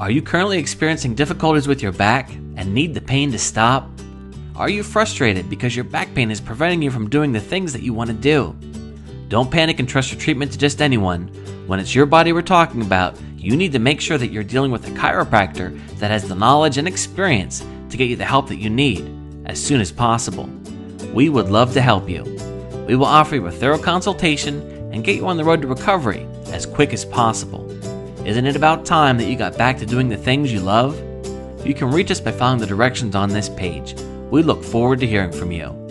Are you currently experiencing difficulties with your back and need the pain to stop? Are you frustrated because your back pain is preventing you from doing the things that you want to do? Don't panic and trust your treatment to just anyone. When it's your body we're talking about, you need to make sure that you're dealing with a chiropractor that has the knowledge and experience to get you the help that you need as soon as possible. We would love to help you. We will offer you a thorough consultation and get you on the road to recovery as quick as possible. Isn't it about time that you got back to doing the things you love? You can reach us by following the directions on this page. We look forward to hearing from you.